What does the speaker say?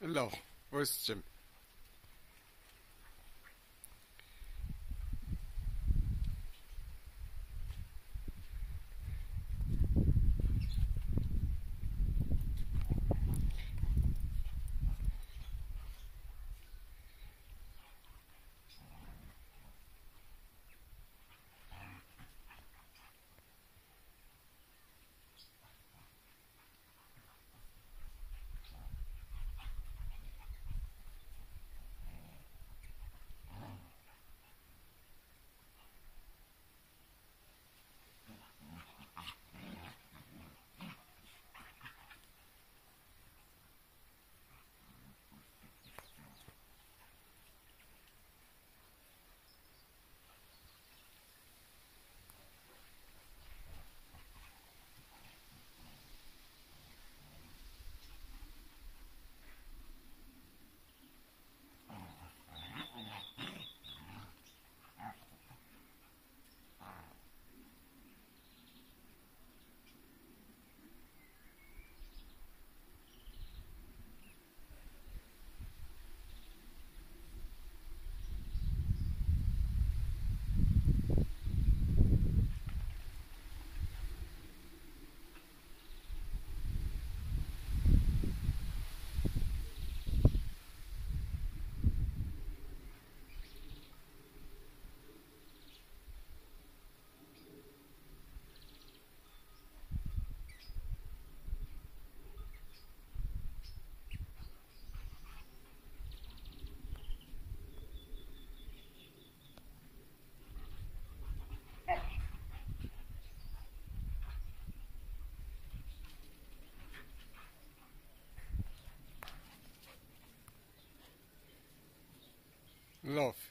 Hello, voice Jim. love.